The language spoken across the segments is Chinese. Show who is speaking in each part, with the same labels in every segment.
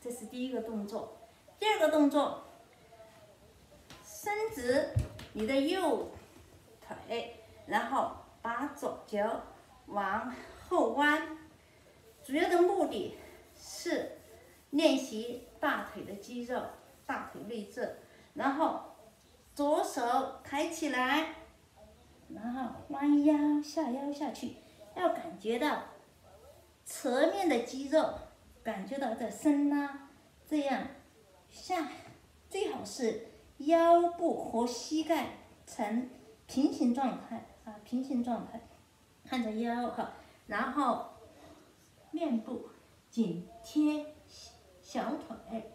Speaker 1: 这是第一个动作。第二个动作，伸直你的右腿，然后把左脚往后弯。主要的目的是练习大腿的肌肉、大腿内侧。然后左手抬起来，然后弯腰下腰下去，要感觉到侧面的肌肉，感觉到在伸拉，这样。下最好是腰部和膝盖呈平行状态啊，平行状态，看着腰哈，然后面部紧贴小腿，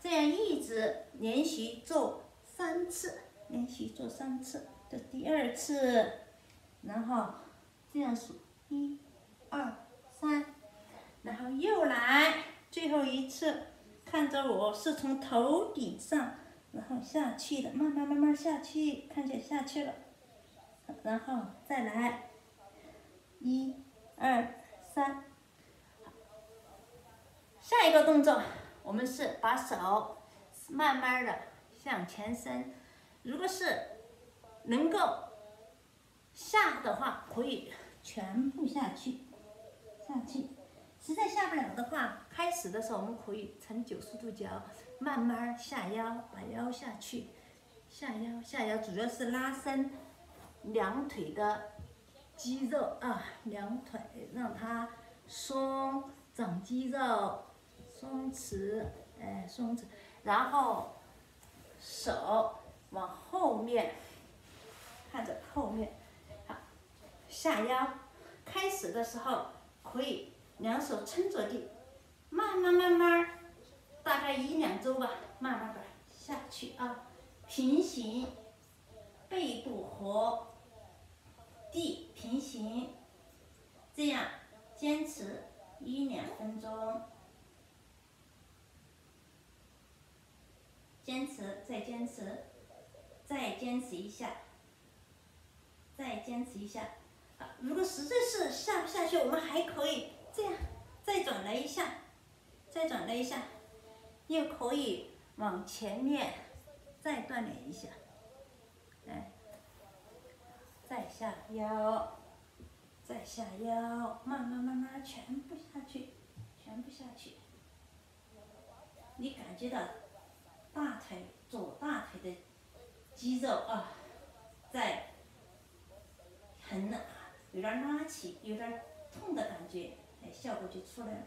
Speaker 1: 这样一直连续做三次，连续做三次，这第二次，然后这样数一、二、然后又来最后一次。看着我是从头顶上，然后下去的，慢慢慢慢下去，看见下去了，然后再来，一、二、三，下一个动作，我们是把手慢慢的向前伸，如果是能够下的话，可以全部下去，下去。实在下不了的话，开始的时候我们可以呈九十度角，慢慢下腰，把腰下去，下腰下腰，主要是拉伸两腿的肌肉啊，两腿让它松，长肌肉，松弛，哎，松弛，然后手往后面，看着后面，好，下腰，开始的时候可以。两手撑着地，慢慢慢慢，大概一两周吧，慢慢的下去啊，平行，背部和地平行，这样坚持一两分钟，坚持再坚持，再坚持一下，再坚持一下。啊如果实在是下不下去，我们还可以。来，一下，再转了一下，又可以往前面再锻炼一下，来，再下腰，再下腰，慢慢慢慢全部下去，全部下去。你感觉到大腿左大腿的肌肉啊，在很有点拉起，有点痛的感觉。哎效果就出来了，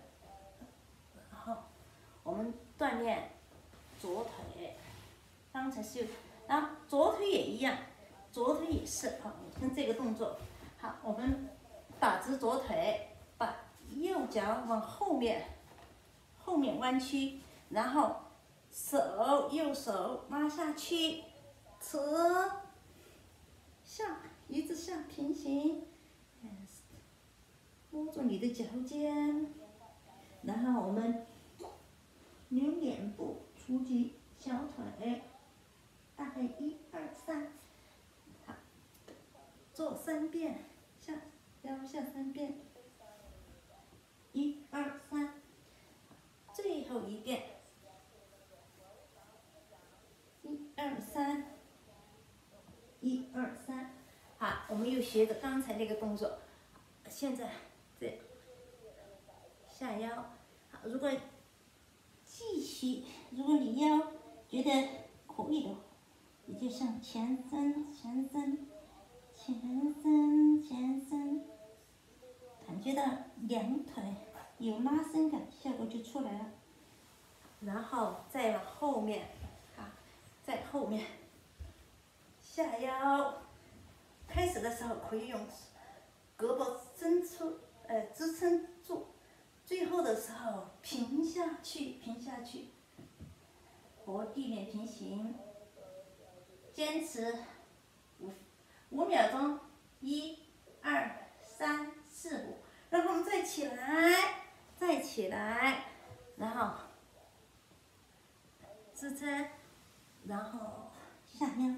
Speaker 1: 好我们锻炼左腿，刚才是，然后左腿也一样，左腿也是好，跟这个动作，好，我们打直左腿，把右脚往后面，后面弯曲，然后手右手拉下去，扯，下，一直下平行。摸住你的脚尖，然后我们扭脸部，触及小腿，大概一二三，好，做三遍，下腰下三遍，一二三，最后一遍，一二三，一二三，好，我们又学着刚才那个动作，现在这。下腰，好，如果继续，如果你腰觉得可以的，你就向前伸，前伸，前伸，前伸，感觉到两腿有拉伸感，效果就出来了。然后再往后面，啊，在后面下腰，开始的时候可以用胳膊伸出，呃，支撑住。最后的时候平下去，平下去，和地面平行，坚持五五秒钟，一、二、三、四、五，然后我们再起来，再起来，然后支撑，然后下腰，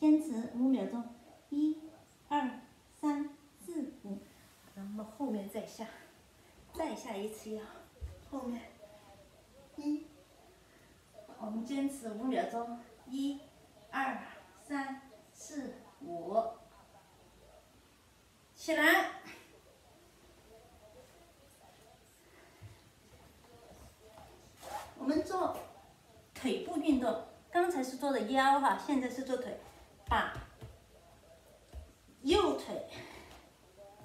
Speaker 1: 坚持五秒钟，一、二、三、四、五。然后后面再下，再下一次腰，后面，一，我们坚持五秒钟，一、二、三、四、五，起来。我们做腿部运动，刚才是做的腰哈，现在是做腿，把右腿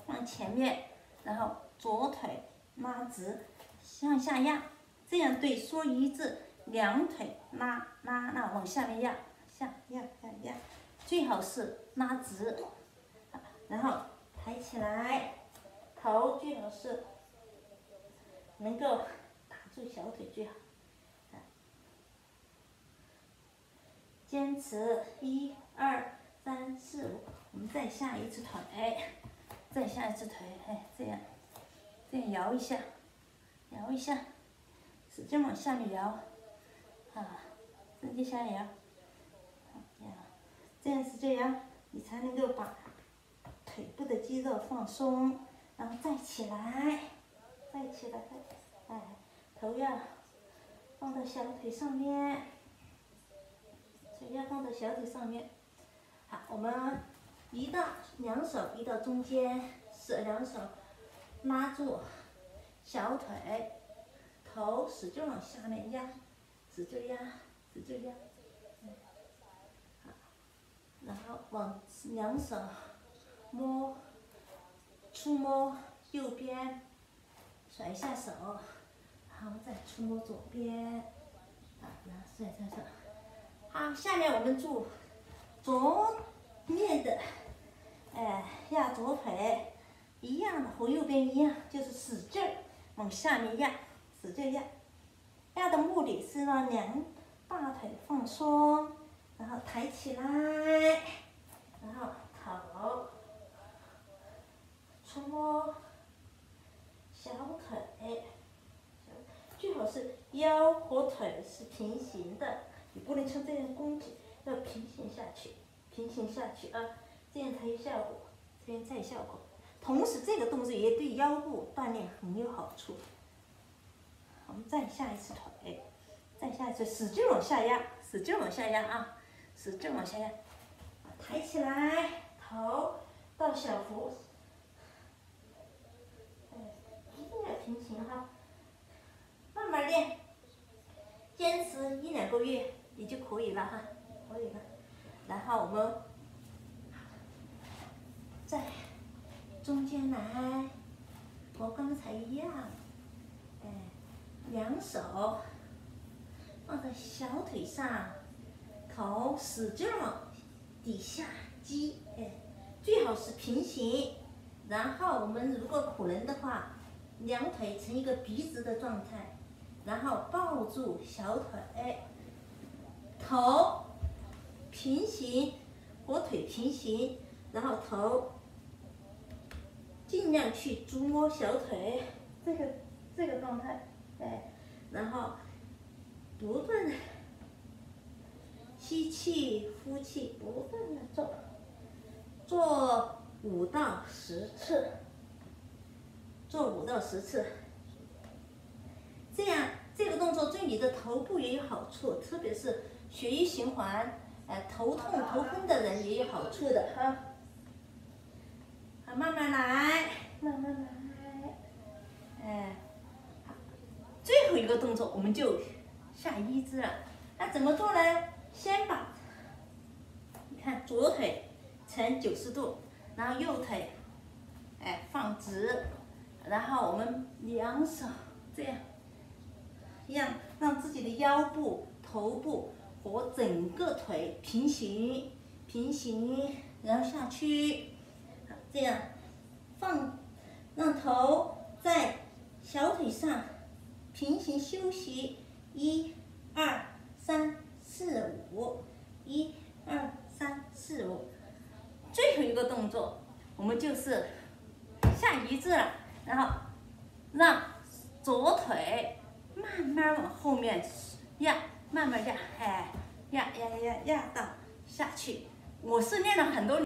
Speaker 1: 往前面，然后左腿拉直，向下压，这样对说一字，两腿拉拉拉往下面压，下压压压，最好是拉直，然后抬起来，头最好是能够打住小腿最好。坚持一二三四五，我们再下一次腿，再下一次腿，哎，这样，这样摇一下，摇一下，使劲往下面摇，啊，使劲下摇，摇，这样是这样，你才能够把腿部的肌肉放松，然后再起来，再起来，哎，头要放到小腿上面。腿要放到小腿上面，好，我们移到两手移到中间，是两手拉住小腿，头使劲往下面压，使劲压，使劲压，好，然后往两手摸，触摸右边，甩一下手，好，再触摸左边，好，然后甩甩甩。好，下面我们做左面的，哎，压左腿，一样的和右边一样，就是使劲往下面压，使劲压。压的目的是让两大腿放松，然后抬起来，然后头触摸小腿，最好是腰和腿是平行的。你不能像这样弓起，要平行下去，平行下去啊，这样才有效果，这样才有效果。同时，这个动作也对腰部锻炼很有好处。我们再下一次腿，再下一次，使劲往下压，使劲往下压啊，使劲往下压，抬起来，头到小腹，一定要平行哈，慢慢练，坚持一两个月。也就可以了哈，可以了。然后我们在中间来，和刚才一样，两手放在小腿上，头使劲往底下击，哎，最好是平行。然后我们如果可能的话，两腿成一个笔直的状态，然后抱住小腿。头平行，和腿平行，然后头尽量去触摸小腿，这个这个状态，哎，然后不断的吸气、呼气，不断的做，做五到十次，做五到十次，这样这个动作对你的头部也有好处，特别是。血液循环，哎，头痛头昏的人也有好处的哈。好，慢慢来，慢慢来，哎，好，最后一个动作我们就下一只了。那怎么做呢？先把，你看左腿呈九十度，然后右腿，哎，放直，然后我们两手这样，让让自己的腰部、头部。和整个腿平行，平行，然后下去，这样放，让头在小腿上平行休息，一、二、三、四、五，一、二、三、四、五，最后一个动作，我们就是下一字了，然后让左腿慢慢往后面压。慢慢压，哎，压压压压到下去。我是练了很多。